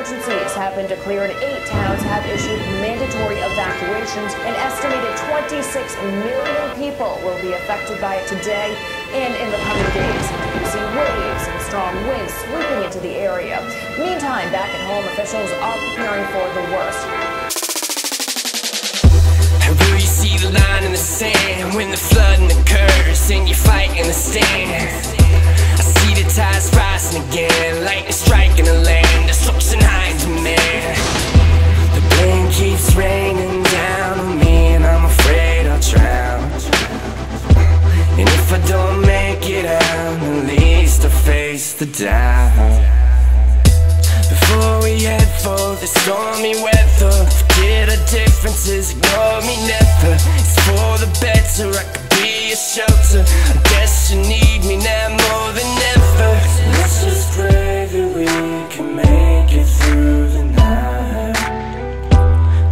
emergencies have been declared. Eight towns have issued mandatory evacuations. An estimated 26 million people will be affected by it today and in the coming days. You can see waves and strong winds sweeping into the area. Meantime, back at home, officials are preparing for the worst. Will you see the line in the sand when the flooding occurs and you're fighting the stand? The doubt. Before we head for the stormy weather Forget our differences, ignore me never. It's for the better, I could be a shelter. I guess you need me now more than ever. Let's just pray that we can make it through the night.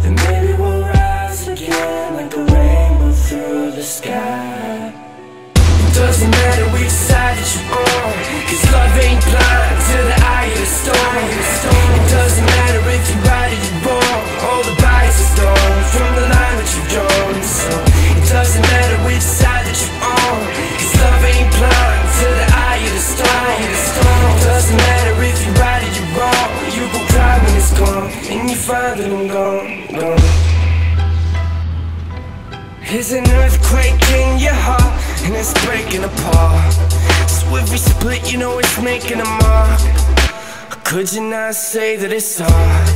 Then maybe we'll rise again like a rainbow through the sky gone There's an earthquake in your heart And it's breaking apart. So we split, you know it's making a mark. Could you not say that it's hard?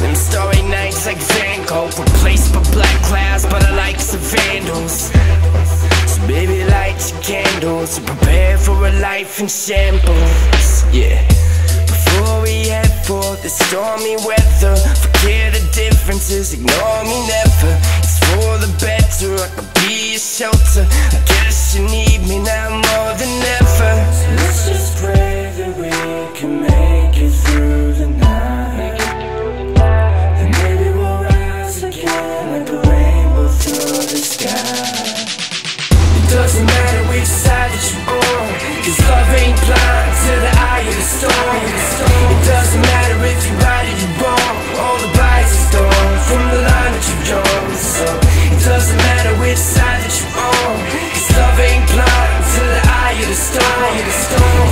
Them starry nights like Van Gogh Replaced by black clouds by the likes of vandals. So baby light your candles Prepare for a life in shambles. Yeah Before we head for the stormy weather Forget the differences, ignore me never. It's for the better, I could be a shelter. I guess you need me now more than ever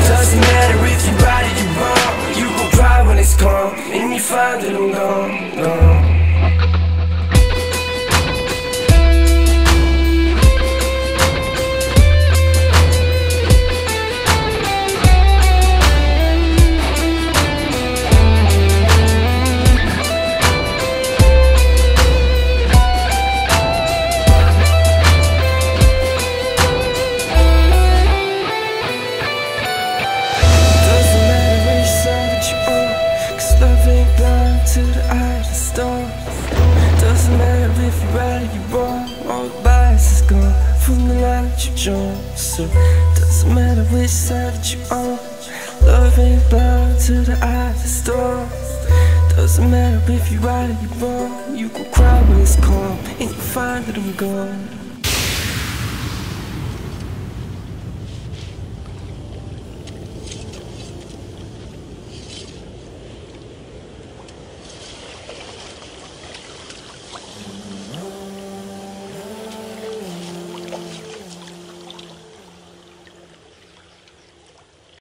doesn't matter if you're right or you're wrong You gon' cry when it's gone And you find that I'm gone, gone to the eye of the storm Doesn't matter if you're right or you're wrong. All the bias is gone from the line that you drawn. So doesn't matter which side that you're on. Love ain't blind to the eye of the storm Doesn't matter if you're right or you're wrong. You gon' cry when it's calm And you find that I'm gone